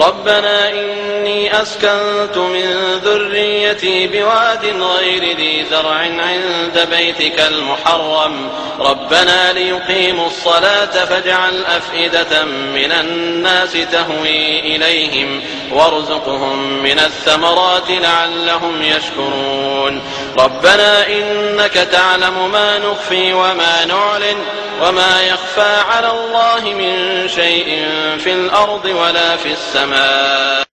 ربنا إني أسكنت من ذريتي بواد غير ذي زرع عند بيتك المحرم. ربنا ليقيموا الصلاة فاجعل أفئدة من الناس تهوي إليهم وارزقهم من الثمرات لعلهم يشكرون. ربنا إنك تعلم ما نخفي وما نعلن. وما يخفى على الله من شيء في الأرض ولا في السماء